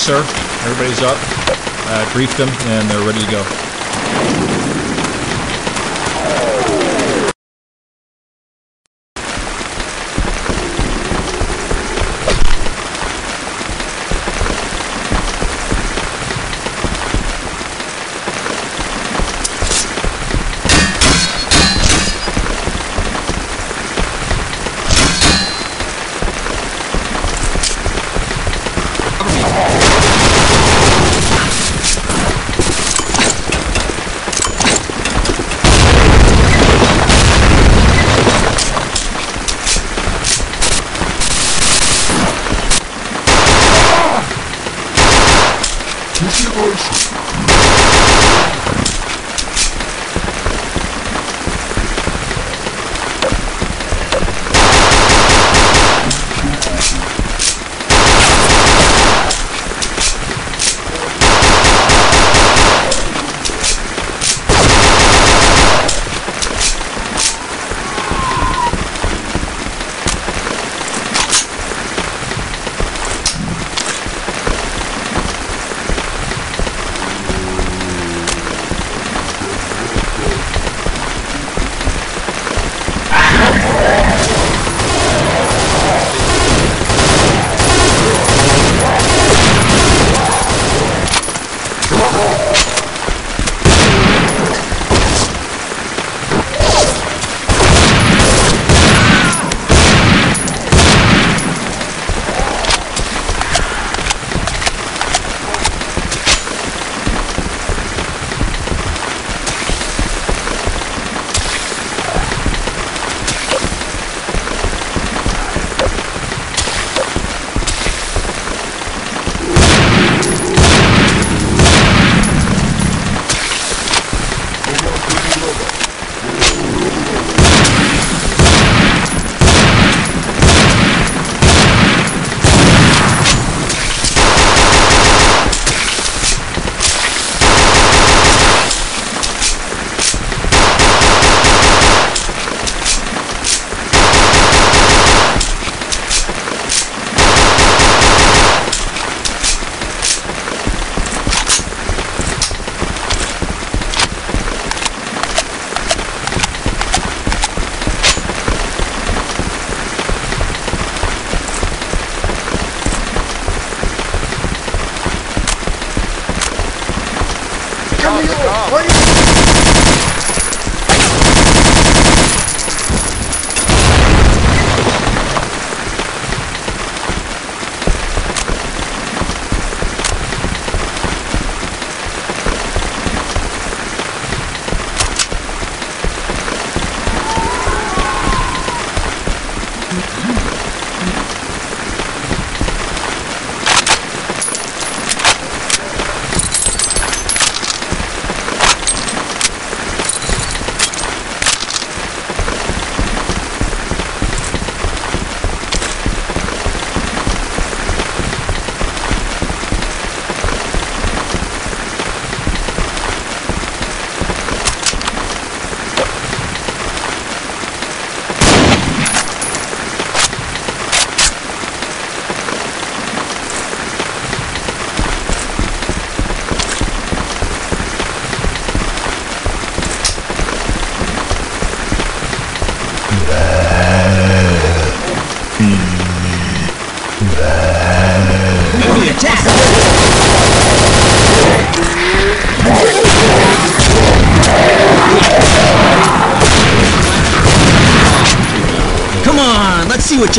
sir. Everybody's up. Uh, briefed them, and they're ready to go.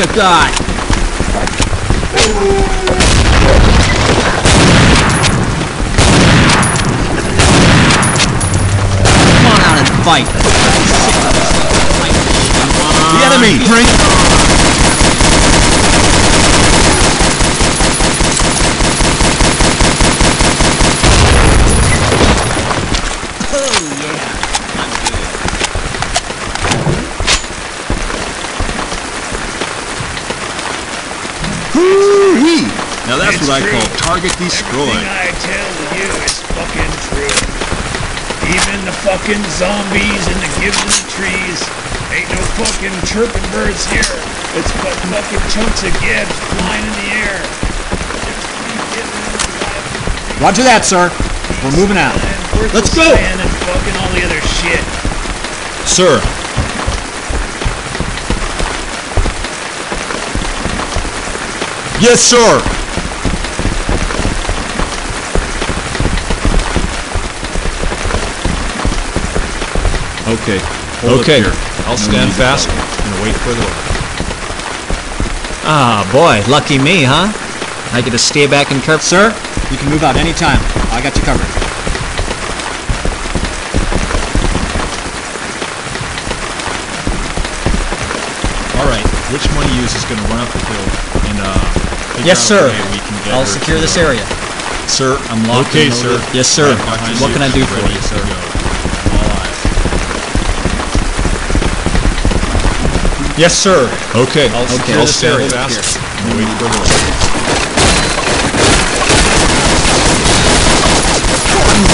Come on, let's see what you got. Come on out and fight. The enemy! Drink! Oh, yeah. I'm good. Hoo-wee! Now that's what I call target destroyed. Everything I tell you is fucking true. Even the fucking zombies and the gibs in the trees. Ain't no fucking chirping birds here. It's but fucking chunks of gibs flying in the air. Just me giving them the life Roger that, sir. We're moving out. Let's go. and fucking all the other shit. Sir, yes, sir. Okay. Hold Okay, Up here. I'll No stand fast and wait for the order. Ah, boy, lucky me, huh? I get to stay back in cover. Sir, you can move out any time. I got you covered. All right, which one of you is going to run up the hill and uh? Yes, sir. we can get I'll secure this area. Sir, I'm locked Okay, and sir. Yes, sir. What can I do for you, to sir? go. All eyes. Yes, sir. Okay. I'll secure I'll stand fast here. and wait for the order.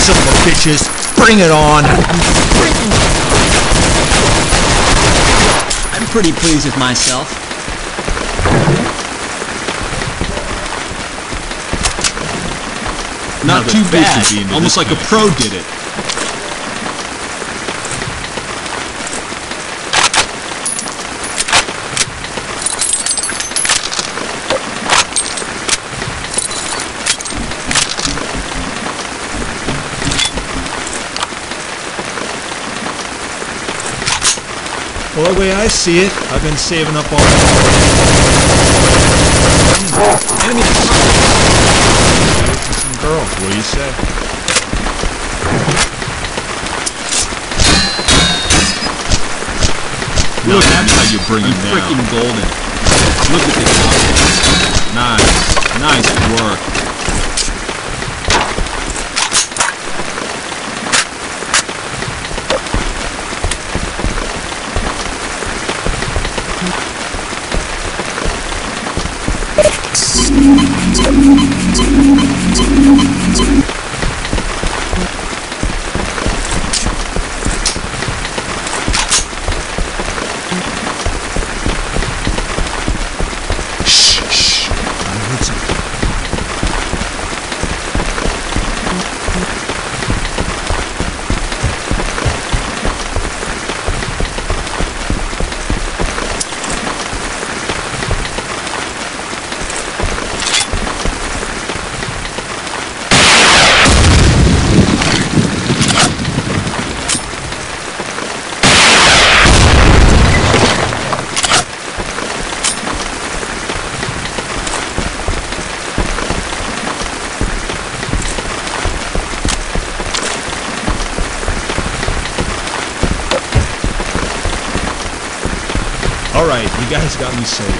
Son of a bitches! Bring it on! I'm pretty pleased with myself. Not the too bad. would be into Almost like a pro did it. Well, the way I see it, I've been saving up all. my Enemy! Some girl. What do you say? Look that's how you bring him down. Freaking golden. Look at this. Nice. Nice work. Shh, shh. I heard something. All right, you guys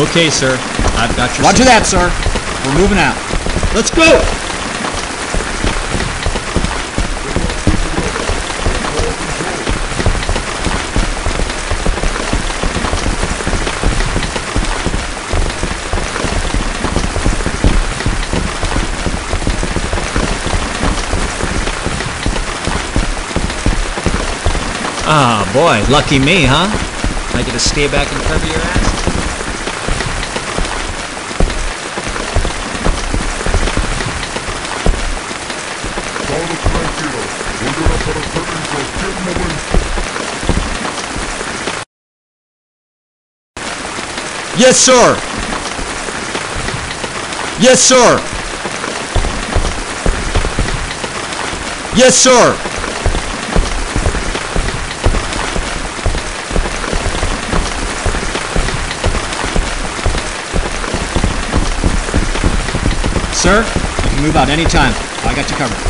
Okay, sir. I've got your. Roger that, sir. We're moving out. Let's go. Ah, boy, lucky me, huh? I get to stay back and cover your ass. Yes, sir. Yes, sir. Yes, sir. Sir, you can move out any time. I got you covered.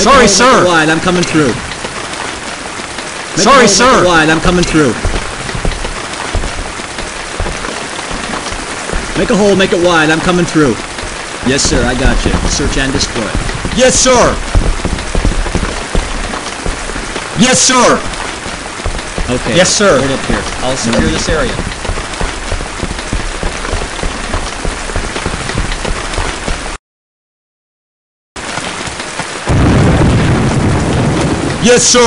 Make Sorry, sir. Make it wide. I'm coming through. Make Sorry, sir. Make it wide. I'm coming through. Make a hole. Make it wide. I'm coming through. Yes, sir. I got you. Search and destroy. Yes, sir. Yes, sir. Okay. Yes, sir. Hold up here. I'll secure this area. Yes, sir.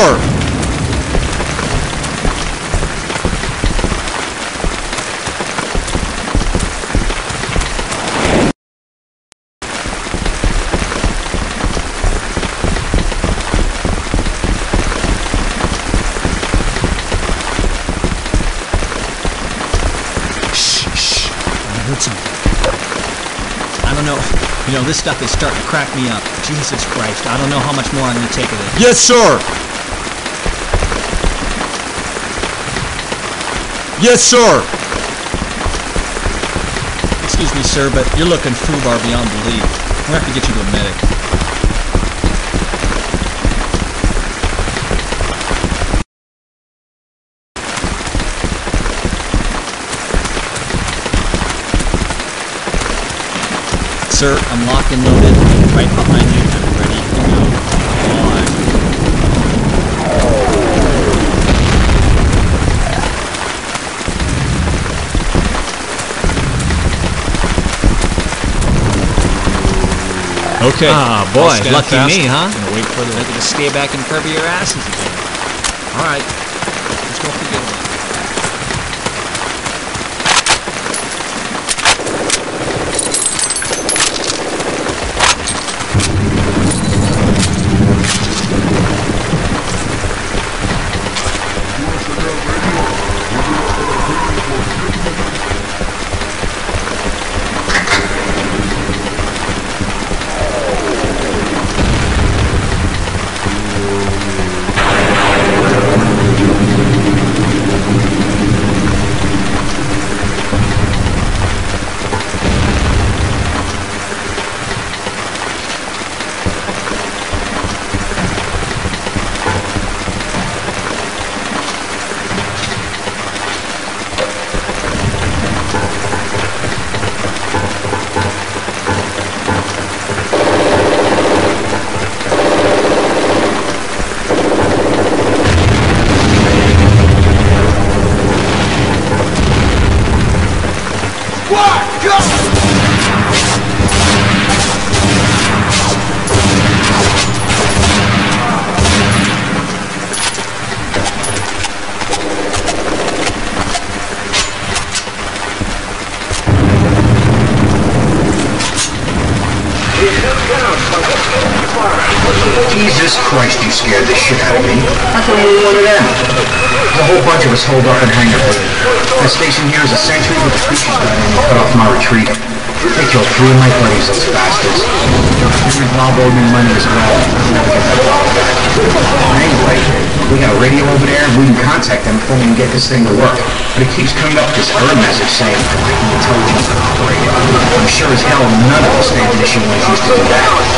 Shh, shh. I heard something. I don't know. You know, this stuff is starting to crack me up. Jesus Christ. I don't know how much more I'm going to take of this. Yes, sir. Yes, sir. Excuse me, sir, but you're looking FUBAR beyond belief. To have to get you to a medic. Sir, I'm locked and loaded. Right behind you. I'm ready to go. Come on. Okay. Ah, boy, lucky fast. me, huh? I'm Gonna wait for the. Looking to stay back and cover your asses again. All right. Thing to work. But it keeps coming up with this error message saying, to operate. I'm sure as hell none of us the standard issue ones used to do that.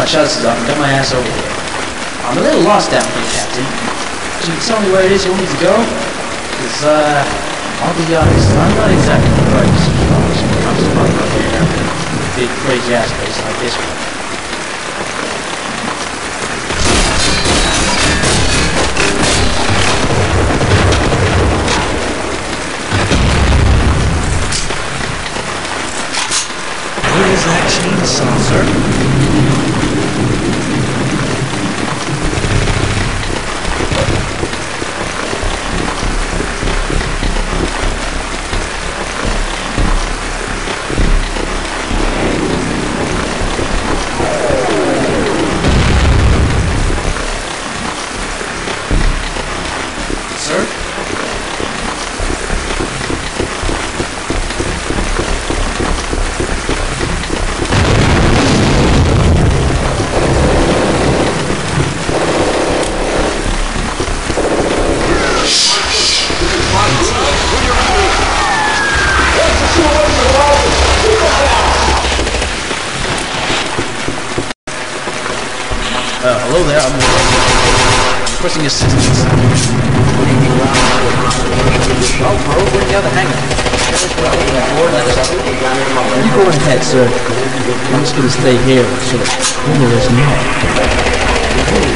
My chances off and my ass over here. I'm a little lost down here, Captain. Could you tell me where it is you want me to go? Because, uh, I'll be honest, I'm not exactly the right decision makers when it comes to up here. Big, crazy ass place like this one. Where is that chainsaw, sir? Requesting assistance. Oh, we're over in the other hangar. You go ahead, sir. I'm just gonna stay here so is not.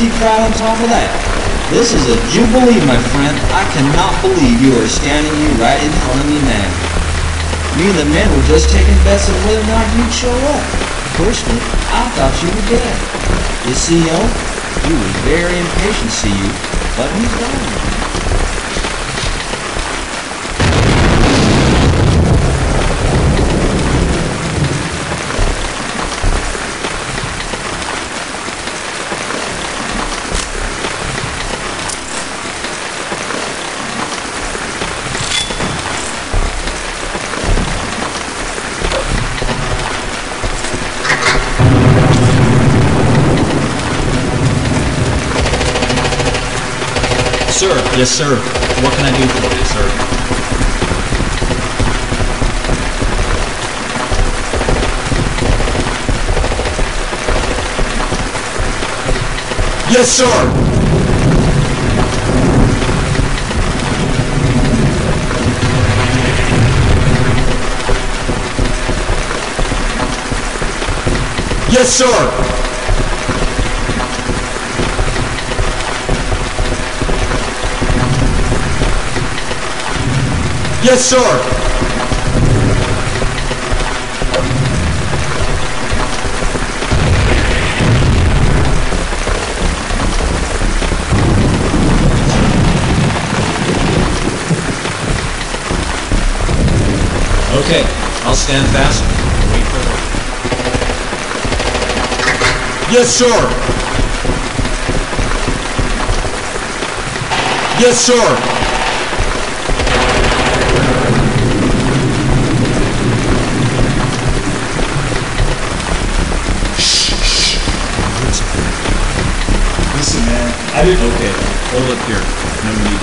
Dixie fried on top of that. This is a jubilee, my friend. I cannot believe you are standing here right in front of me now. Me and the men were just taking bets on whether or not you'd show up. Personally, I thought you were dead. You see, CEO, he was very impatient to see you, but he's gone. sir. Yes, sir. What can I do for you, sir? Yes, sir. Yes, sir. Yes, sir. Okay, I'll stand fast. Wait for the... Yes, sir. Yes, sir. I didn't. Okay, hold up here.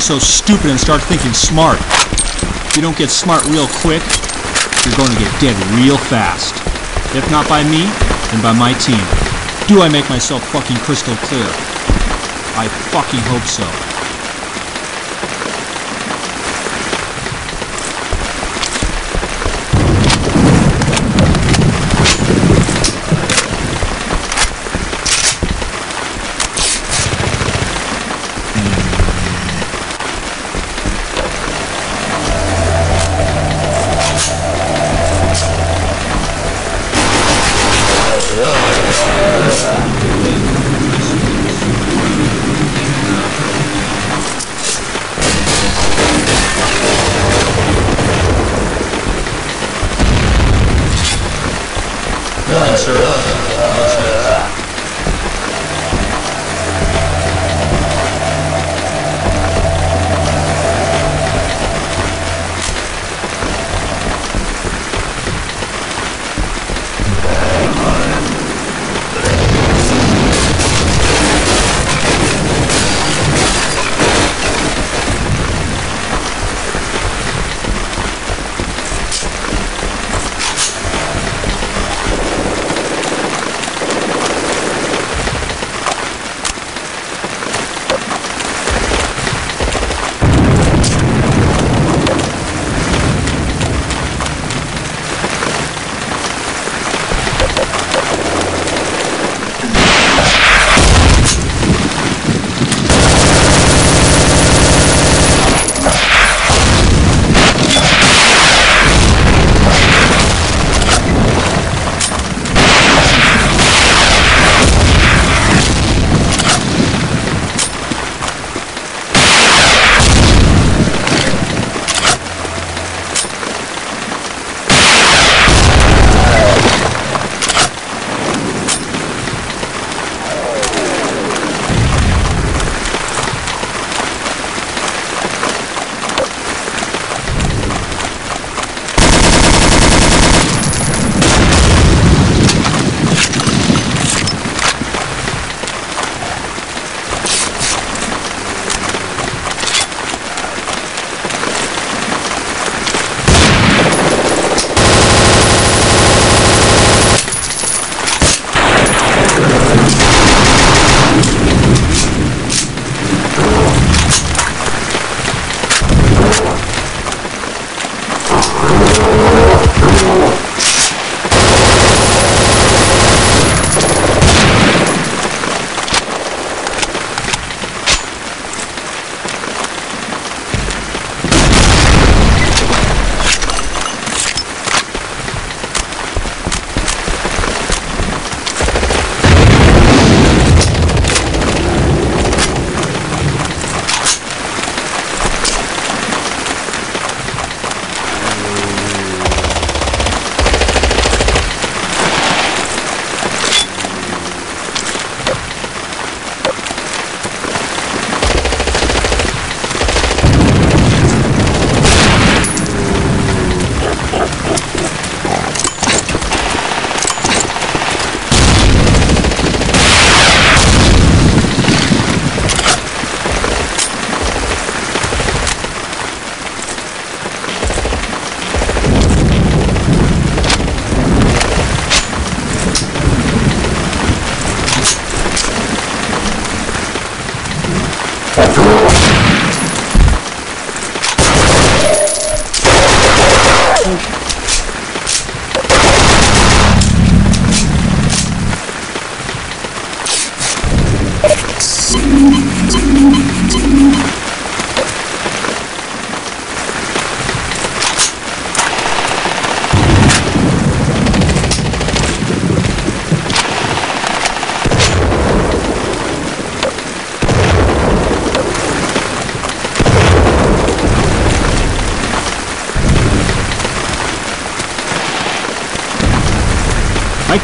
So stupid and start thinking smart. If you don't get smart real quick, you're going to get dead real fast. If not by me, then by my team. Do I make myself fucking crystal clear? I fucking hope so.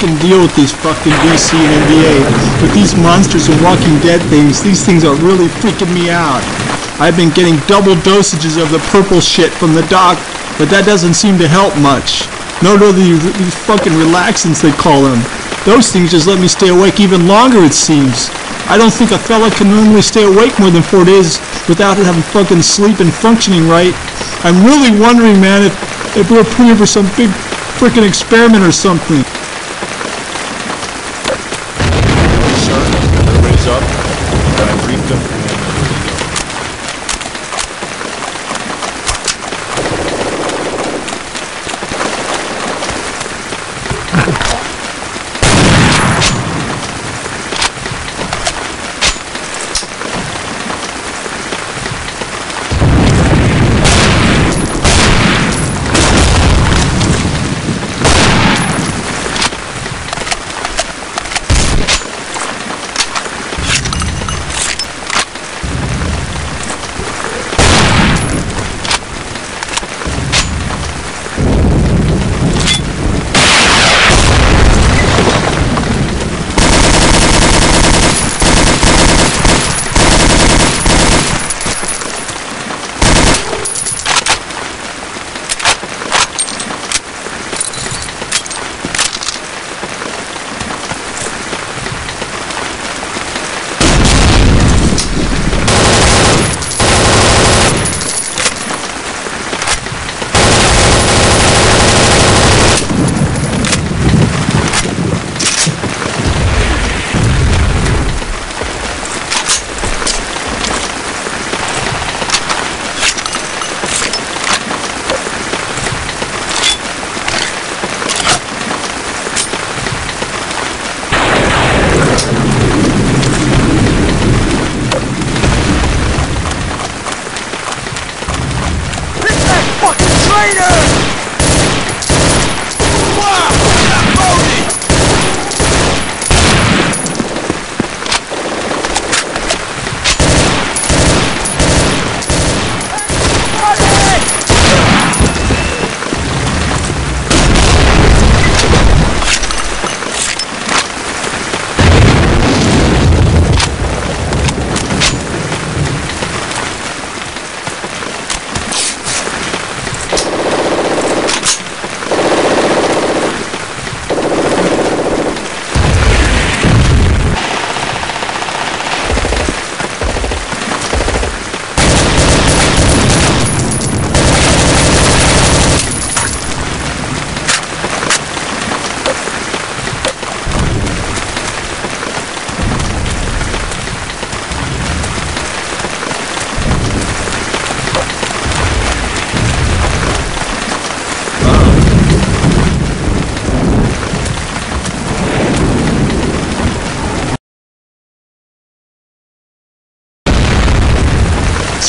Can deal with these fucking VC and NVA, but these monsters and Walking Dead things, these things are really freaking me out. I've been getting double dosages of the purple shit from the doc, but that doesn't seem to help much. No, no, these, these fucking relaxants they call them. Those things just let me stay awake even longer, it seems. I don't think a fella can normally stay awake more than four days without having fucking sleep and functioning right. I'm really wondering, man, if, if we're putting for some big freaking experiment or something.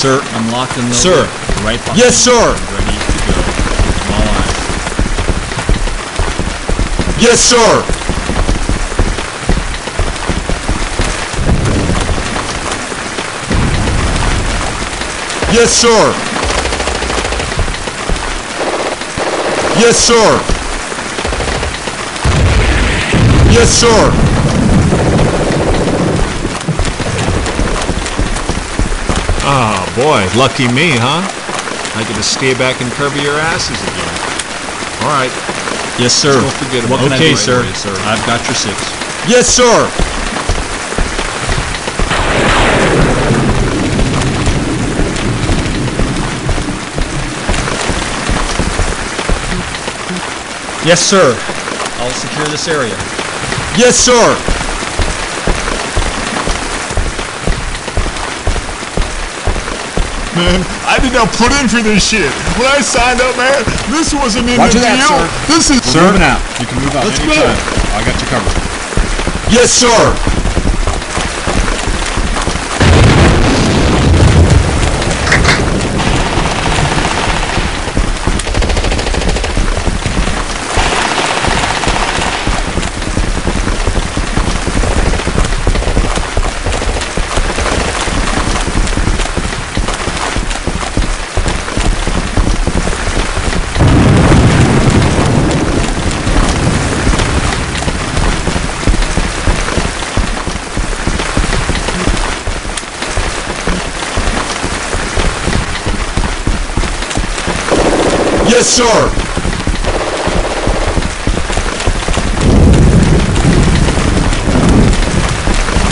Sir, I'm locked and loaded. Sir. Right behind Yes, sir. Ready to go. All eyes. Yes, sir. Yes, sir. Yes, sir. Yes, sir. Ah, boy, lucky me, huh? I get to stay back and cover your asses again. All right. Yes, sir. Don't forget about do Okay, sir. you, sir? I've got your six. Yes, sir. Yes, sir. I'll secure this area. Yes, sir. Man, I did not put in for this shit. When I signed up, man, this wasn't in Roger the that, deal. sir. This is We're moving out. You can move out Let's go. anytime. I got you covered. Yes, sir. Yes, sir.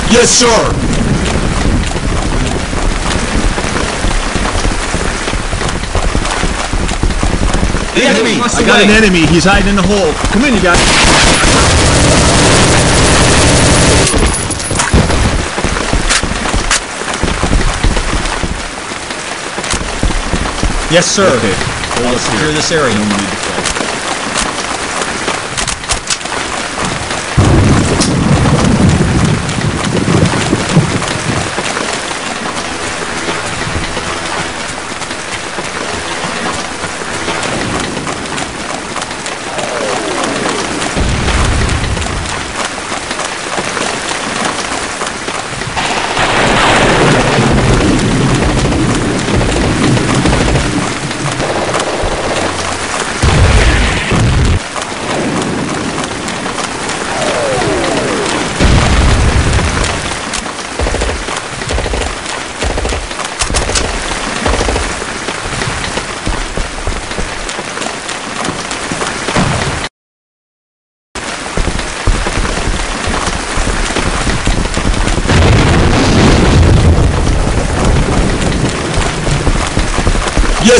Yes, sir. Enemy! Plus I got an enemy. He's hiding in the hole. Come in, you guys. Yes, sir. Okay. Us Secure this area.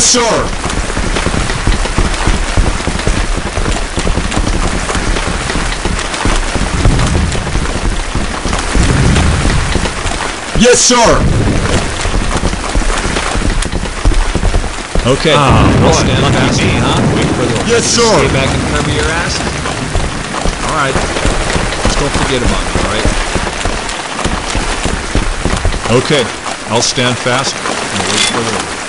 No need. Yes, sir. Yes, sir. Okay. Ah, I'll boy, stand lucky fast. me, huh? Wait for the Yes, sir. Stay back and cover your asses. All right. Just don't forget about me, all right? Okay, I'll stand fast and wait for the order.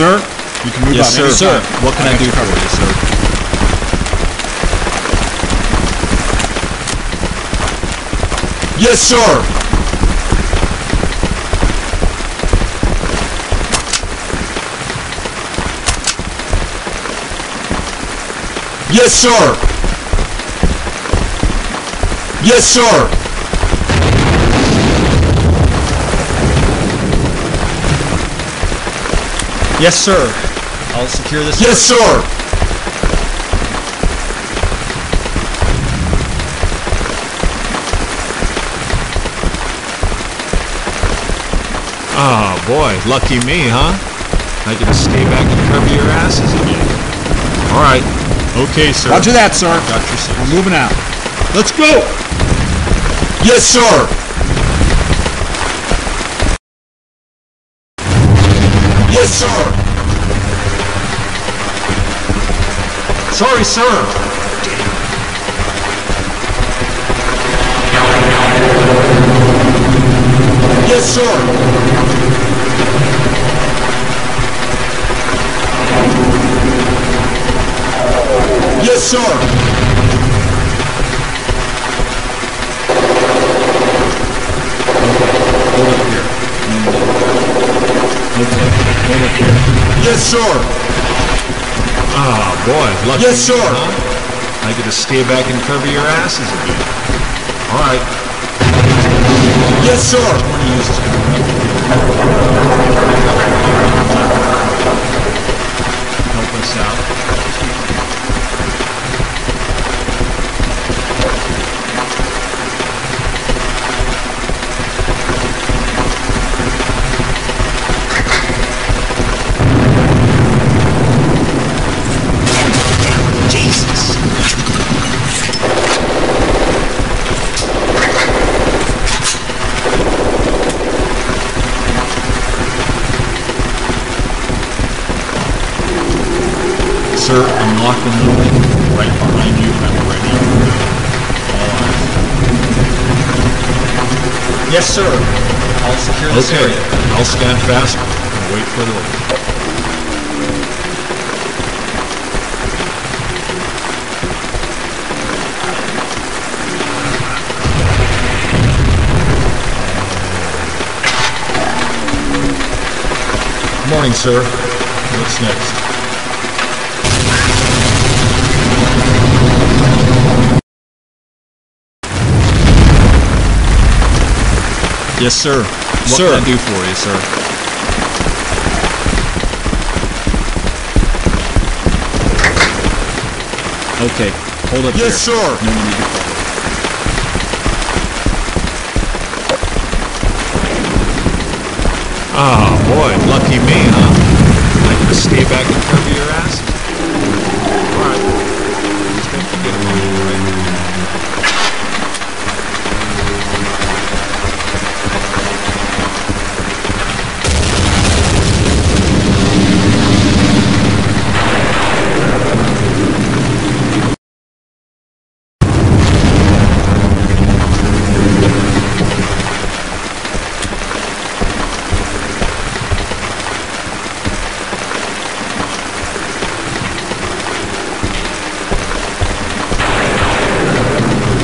Sir, you can move Yes, sir. Sir, what can I, got do for you, sir? Yes, sir. Yes, sir. Yes, sir. Yes, sir. I'll secure this. Yes, sir. Oh boy, lucky me, huh? I get to stay back and cover your asses again. All right. Okay, sir. Roger that, sir. Got your six. We're moving out. Let's go. Yes, sir. Yes, sir. Sorry, sir. Yes, sir. Yes, sir. Yes, sir. Ah, boy, lucky Yes, sir. huh? I get to stay back and cover your asses again. All right. Yes, sir. One of you is gonna run Help us out. Sir, I'm locked and loaded. Right behind you. I'm ready. All eyes. Yes, sir. I'll secure this Okay. area. I'll scan fast and wait for the orders. Morning, sir. What's next? Yes, sir. What Sir. can I do for you, sir? Okay, hold up Yes, there. sir. No need to. Ah, boy, lucky me, huh? I can stay back and cover your ass? Alright. Expect to get one, right?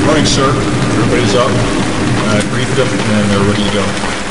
Morning, sir. Everybody's up. Them and they're ready to go.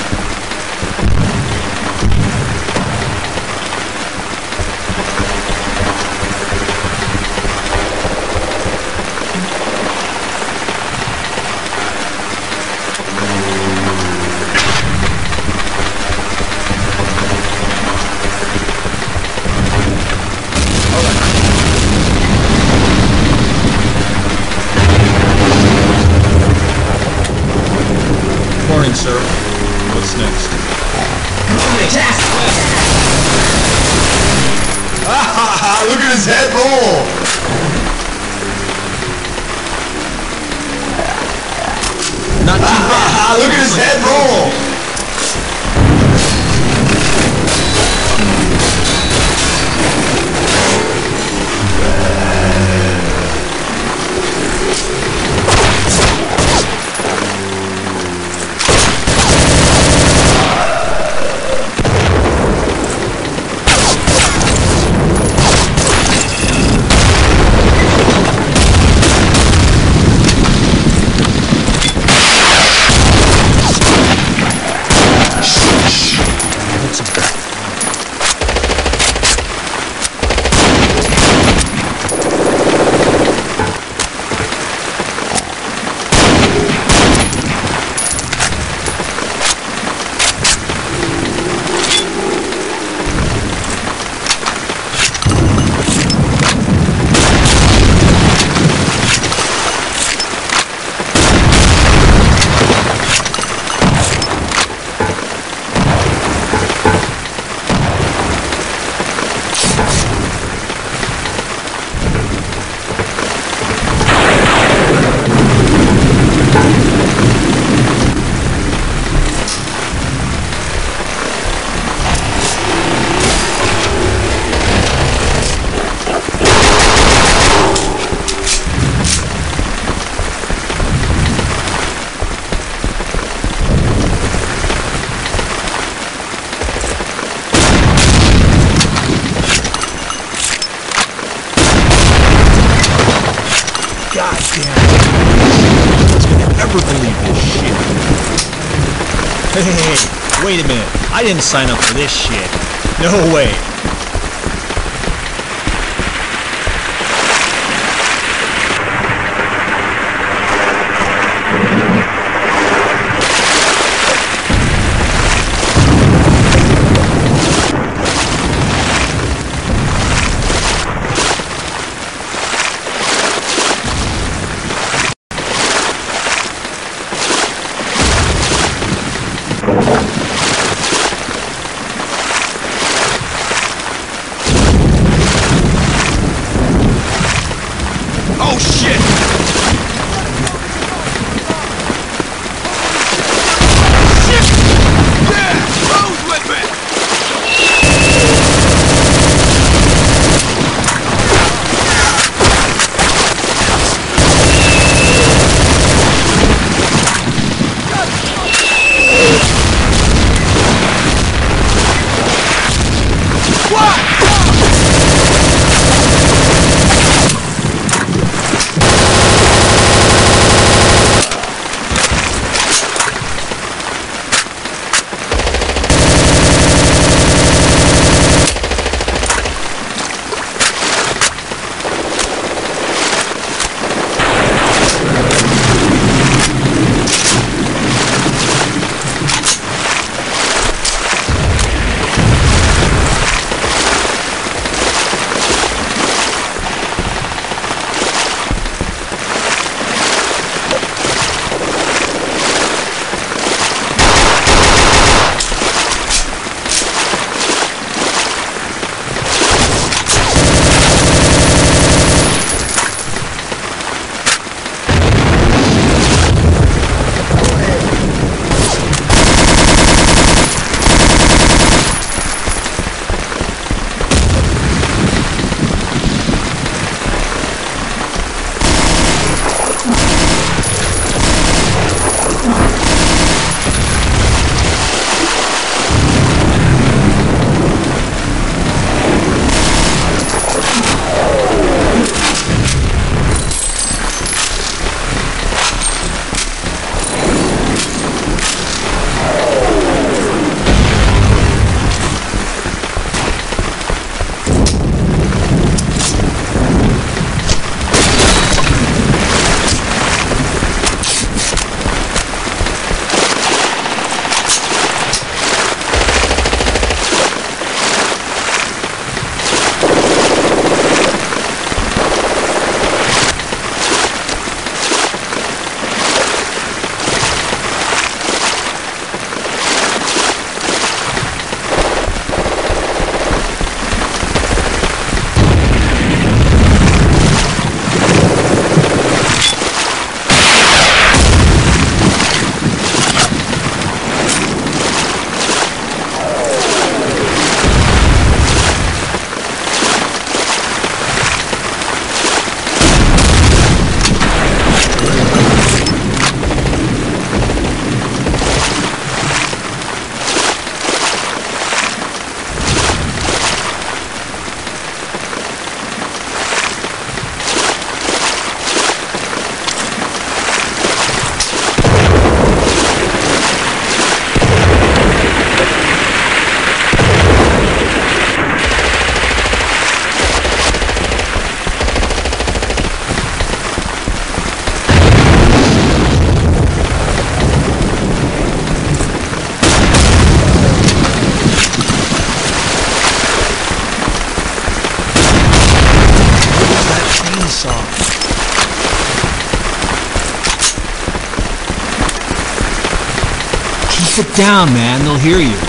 Nobody's believe this shit. Hey, wait a minute. I didn't sign up for this shit. No way. Hear you.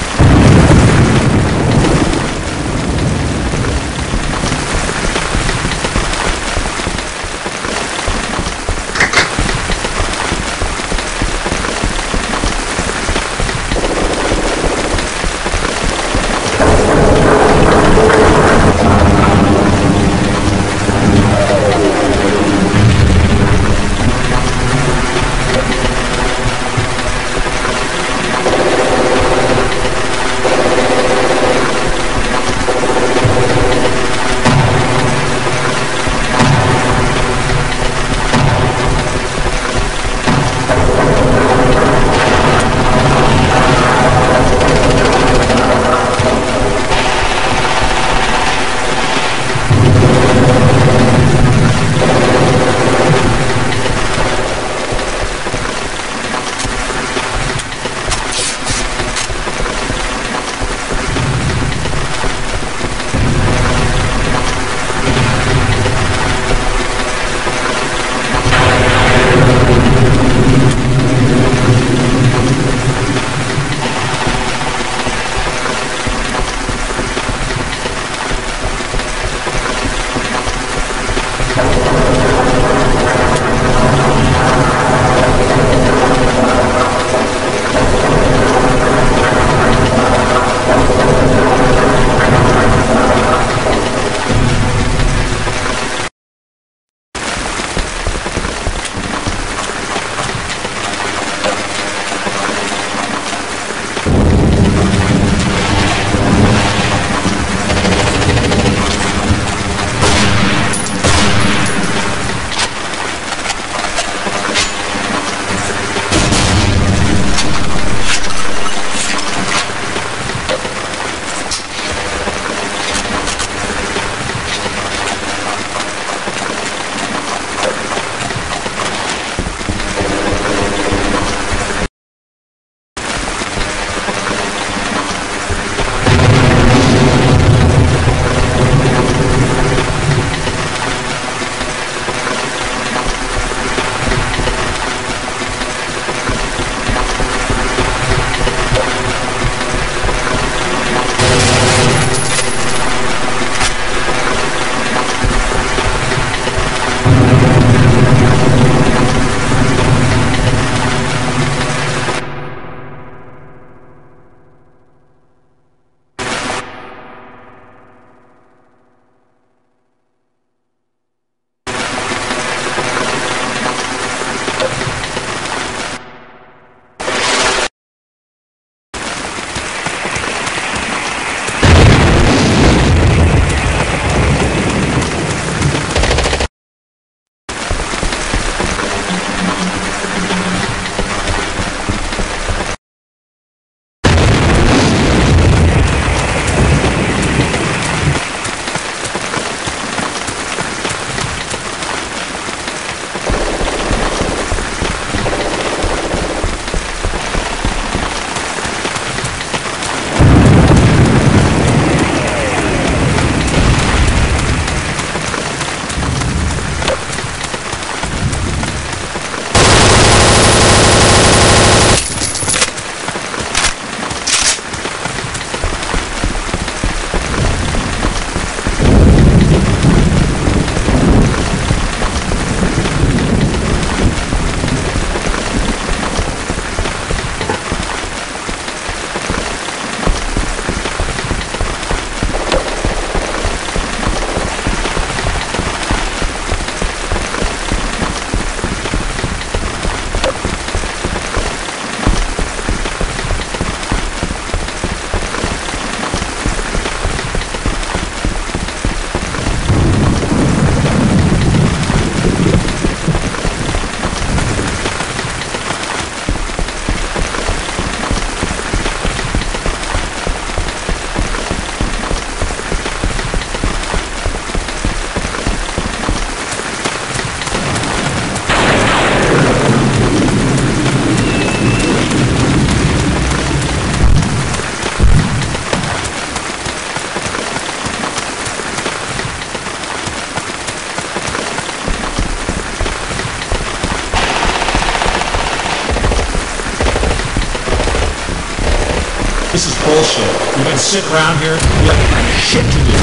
Sitting around here, you have shit to do.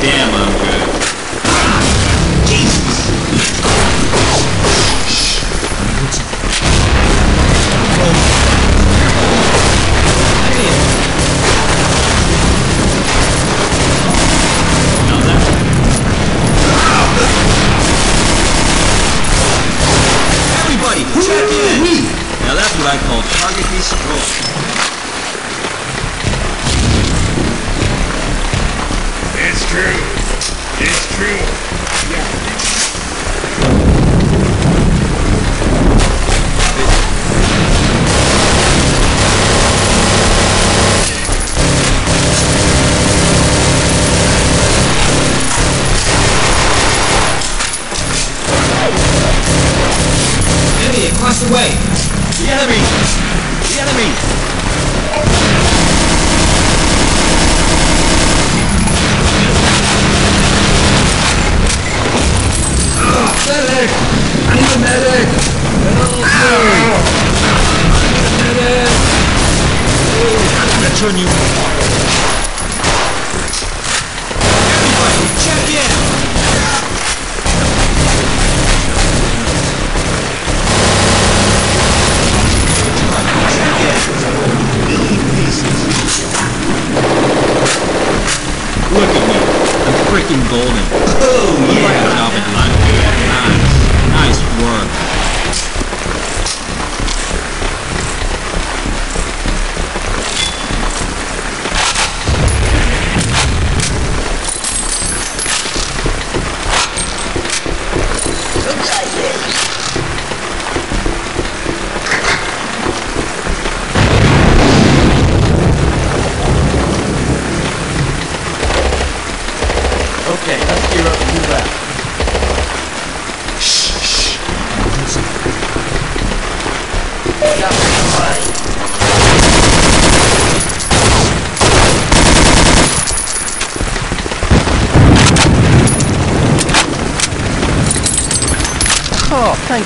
Damn, I'm good.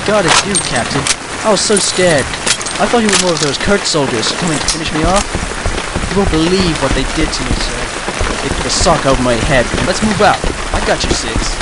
God it's you, Captain. I was so scared. I thought you were more of those Kurtz soldiers coming to finish me off. You won't believe what they did to me, sir. They put a sock over my head. Let's move out. I got you, Six.